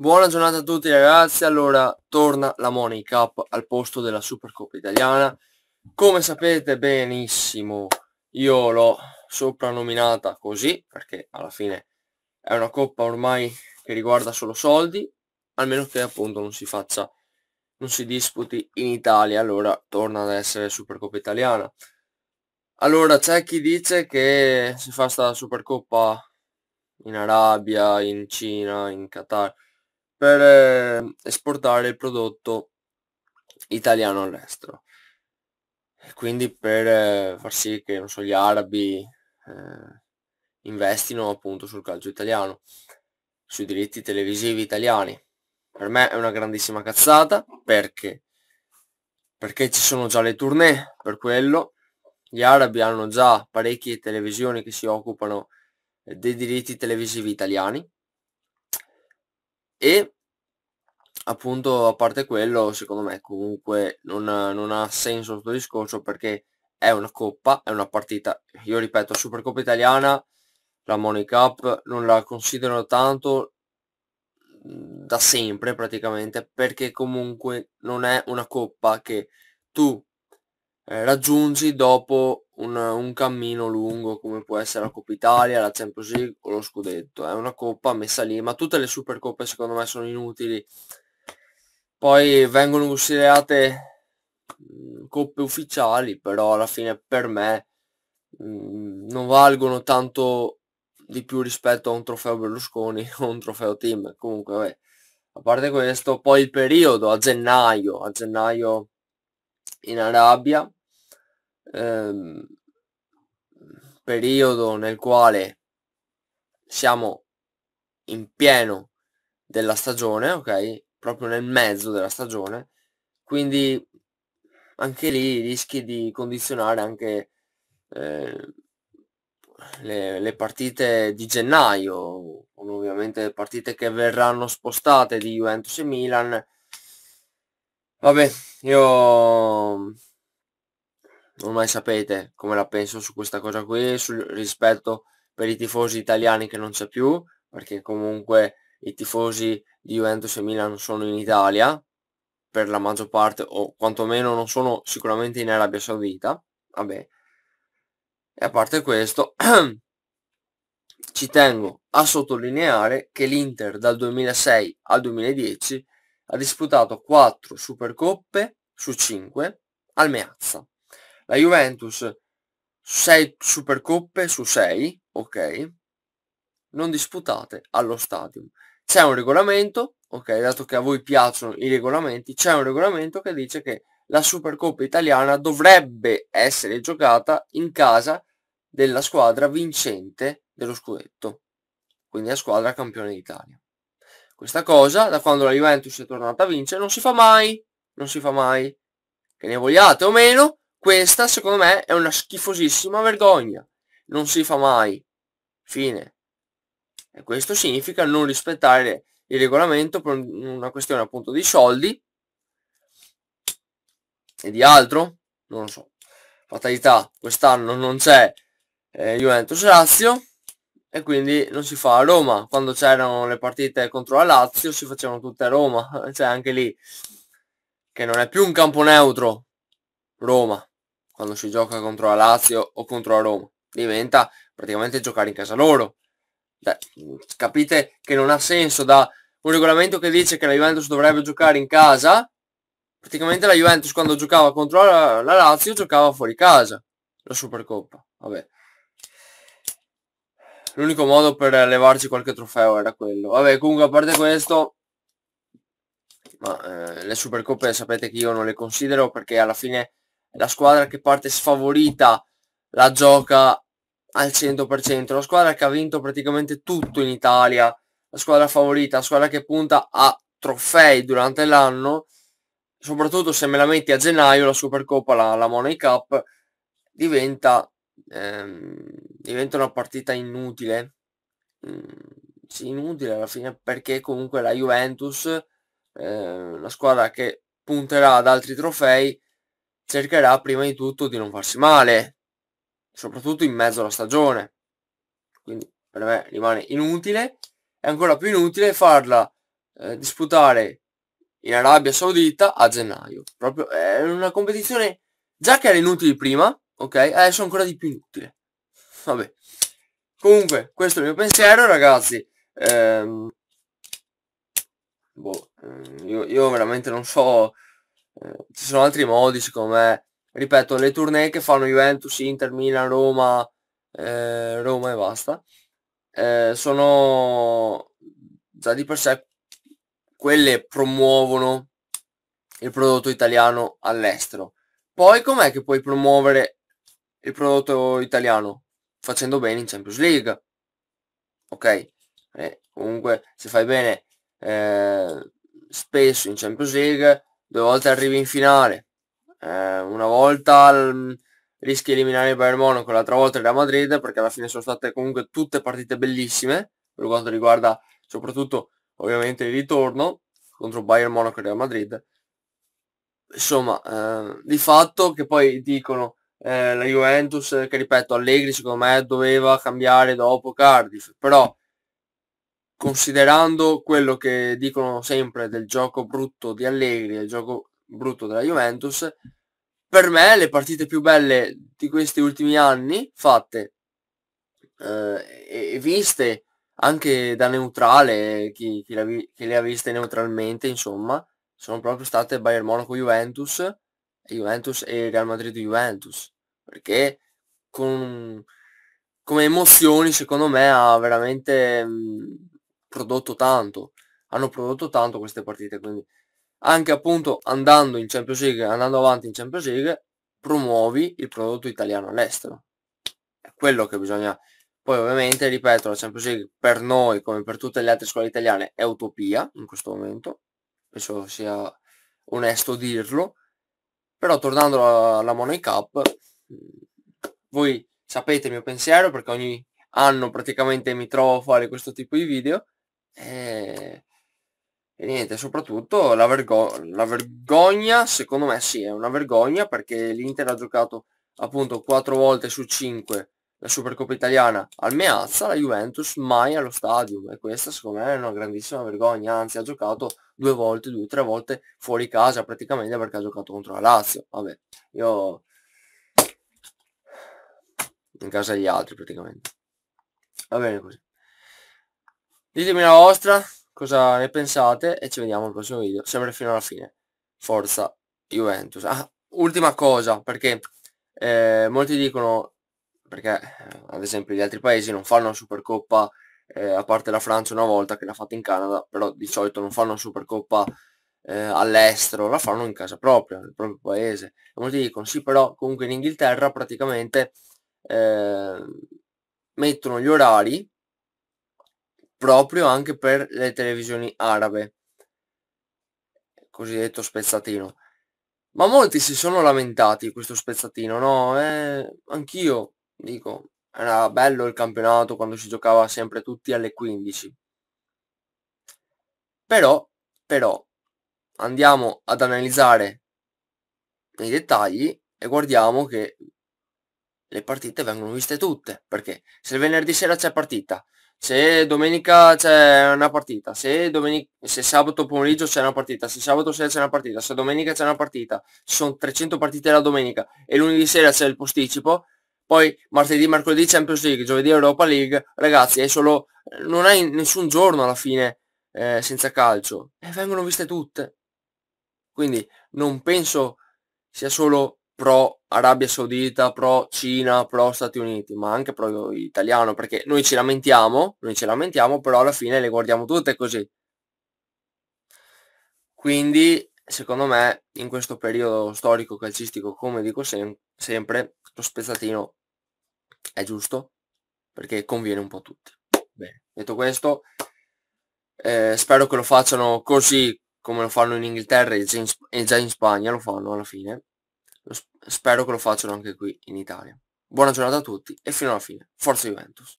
Buona giornata a tutti ragazzi, allora torna la Money Cup al posto della Supercoppa italiana. Come sapete benissimo, io l'ho soprannominata così, perché alla fine è una coppa ormai che riguarda solo soldi, almeno che appunto non si faccia, non si disputi in Italia, allora torna ad essere Supercoppa italiana. Allora c'è chi dice che si fa sta Supercoppa in Arabia, in Cina, in Qatar per eh, esportare il prodotto italiano all'estero. E quindi per eh, far sì che non so, gli arabi eh, investino appunto sul calcio italiano, sui diritti televisivi italiani. Per me è una grandissima cazzata perché perché ci sono già le tournée per quello gli arabi hanno già parecchie televisioni che si occupano dei diritti televisivi italiani e appunto a parte quello secondo me comunque non, non ha senso questo discorso perché è una coppa, è una partita, io ripeto, Supercoppa italiana, la Money Cup non la considero tanto da sempre praticamente perché comunque non è una coppa che tu eh, raggiungi dopo un, un, cammino lungo come può essere la Coppa Italia, la Champions League o lo Scudetto. È una coppa messa lì, ma tutte le Supercoppe secondo me sono inutili. Poi vengono considerate mh, coppe ufficiali, però alla fine per me mh, non valgono tanto di più rispetto a un trofeo Berlusconi o un trofeo Team. Comunque, vabbè, a parte questo, poi il periodo a gennaio, a gennaio in Arabia ehm, periodo nel quale siamo in pieno della stagione, ok? Proprio nel mezzo della stagione, quindi anche lì rischi di condizionare anche eh, le, le, partite di gennaio, ovviamente partite che verranno spostate di Juventus e Milan. Vabbè, io ormai sapete come la penso su questa cosa qui, sul rispetto per i tifosi italiani che non c'è più, perché comunque i tifosi di Juventus e Milan sono in Italia, per la maggior parte, o quantomeno non sono sicuramente in Arabia Saudita, vabbè. E a parte questo, ci tengo a sottolineare che l'Inter dal 2006 al 2010 ha disputato 4 Supercoppe su 5 al Meazza. La Juventus 6 Supercoppe su 6, ok, non disputate allo stadium. C'è un regolamento, ok, dato che a voi piacciono i regolamenti, c'è un regolamento che dice che la Supercoppa italiana dovrebbe essere giocata in casa della squadra vincente dello scudetto, quindi la squadra campione d'Italia. Questa cosa, da quando la Juventus è tornata a vincere, non si fa mai, non si fa mai. Che ne vogliate o meno, questa, secondo me, è una schifosissima vergogna. Non si fa mai. Fine. E questo significa non rispettare il regolamento per una questione appunto di soldi e di altro. Non lo so. Fatalità, quest'anno non c'è eh, Juventus Lazio e quindi non si fa a Roma. Quando c'erano le partite contro la Lazio si facevano tutte a Roma. Cioè anche lì che non è più un campo neutro Roma quando si gioca contro la Lazio o contro la Roma. Diventa praticamente giocare in casa loro. Beh, capite che non ha senso da un regolamento che dice che la Juventus dovrebbe giocare in casa. Praticamente la Juventus quando giocava contro la, la Lazio giocava fuori casa. La Supercoppa. Vabbè. L'unico modo per levarci qualche trofeo era quello. Vabbè, comunque a parte questo, ma, eh, le Supercoppe sapete che io non le considero perché alla fine la squadra che parte sfavorita la gioca al 100%, la squadra che ha vinto praticamente tutto in Italia, la squadra favorita, la squadra che punta a trofei durante l'anno, soprattutto se me la metti a gennaio, la Supercoppa, la, la Money Cup, diventa, ehm, diventa una partita inutile. Mm, sì, inutile alla fine perché comunque la Juventus, eh, la squadra che punterà ad altri trofei, cercherà prima di tutto di non farsi male, soprattutto in mezzo alla stagione. Quindi per me rimane inutile. È ancora più inutile farla eh, disputare in Arabia Saudita a gennaio. Proprio è una competizione già che era inutile prima, ok? Adesso ancora di più inutile. Vabbè. Comunque, questo è il mio pensiero, ragazzi. Ehm, boh, ehm, io, io, veramente non so. Ci sono altri modi, secondo me. Ripeto, le tournée che fanno Juventus, Inter, Milan, Roma, eh, Roma e basta. Eh, sono già di per sé quelle promuovono il prodotto italiano all'estero. Poi com'è che puoi promuovere il prodotto italiano? Facendo bene in Champions League. Ok? Eh, comunque se fai bene eh, spesso in Champions League, due volte arrivi in finale. Eh, una volta l- rischi di eliminare il Bayern Monaco, l'altra volta il Real Madrid, perché alla fine sono state comunque tutte partite bellissime, per quanto riguarda soprattutto ovviamente il ritorno contro Bayern Monaco e Real Madrid. Insomma, eh, di fatto che poi dicono eh, la Juventus, che ripeto, Allegri secondo me doveva cambiare dopo Cardiff, però considerando quello che dicono sempre del gioco brutto di Allegri e il gioco brutto della Juventus, per me le partite più belle di questi ultimi anni fatte eh, e viste anche da neutrale, chi, chi, vi, chi, le ha viste neutralmente, insomma, sono proprio state Bayern Monaco Juventus e Juventus e Real Madrid Juventus, perché con, come emozioni secondo me ha veramente mh, prodotto tanto, hanno prodotto tanto queste partite, quindi anche appunto andando in Champions League, andando avanti in Champions League, promuovi il prodotto italiano all'estero. È quello che bisogna poi ovviamente, ripeto, la Champions League per noi, come per tutte le altre scuole italiane, è utopia in questo momento. Penso sia onesto dirlo. Però tornando alla Money Cup, voi sapete il mio pensiero perché ogni anno praticamente mi trovo a fare questo tipo di video. E, e niente, soprattutto la, vergo la vergogna, secondo me sì, è una vergogna perché l'Inter ha giocato appunto 4 volte su 5 la Supercoppa italiana al Meazza, la Juventus mai allo Stadium e questa secondo me è una grandissima vergogna, anzi ha giocato due volte, due tre volte fuori casa praticamente perché ha giocato contro la Lazio, vabbè, io in casa degli altri praticamente. Va bene così. Ditemi la vostra, cosa ne pensate e ci vediamo al prossimo video, sempre fino alla fine. Forza Juventus. Ah, ultima cosa, perché eh, molti dicono perché eh, ad esempio gli altri paesi non fanno Supercoppa, eh, a parte la Francia una volta che l'ha fatta in Canada, però di solito non fanno Supercoppa eh, all'estero, la fanno in casa propria, nel proprio paese. E molti dicono sì, però comunque in Inghilterra praticamente eh, mettono gli orari proprio anche per le televisioni arabe, cosiddetto spezzatino. Ma molti si sono lamentati di questo spezzatino, no? Eh, anch'io Dico, era bello il campionato quando si giocava sempre tutti alle 15. Però, però, andiamo ad analizzare nei dettagli e guardiamo che le partite vengono viste tutte. Perché se il venerdì sera c'è partita, se domenica c'è una partita, se, domenica, se sabato pomeriggio c'è una partita, se sabato sera c'è una partita, se domenica c'è una partita, sono 300 partite la domenica e lunedì sera c'è il posticipo, poi martedì, mercoledì Champions League, giovedì Europa League, ragazzi, è solo, non hai nessun giorno alla fine eh, senza calcio e vengono viste tutte. Quindi non penso sia solo pro Arabia Saudita, pro Cina, pro Stati Uniti, ma anche pro italiano, perché noi ci lamentiamo, noi ci lamentiamo, però alla fine le guardiamo tutte così. Quindi, secondo me, in questo periodo storico calcistico, come dico sem sempre, lo spezzatino è giusto perché conviene un po' a tutti. Bene, detto questo, eh, spero che lo facciano così come lo fanno in Inghilterra e già in, e già in Spagna lo fanno alla fine. Spero che lo facciano anche qui in Italia. Buona giornata a tutti e fino alla fine. Forza Juventus!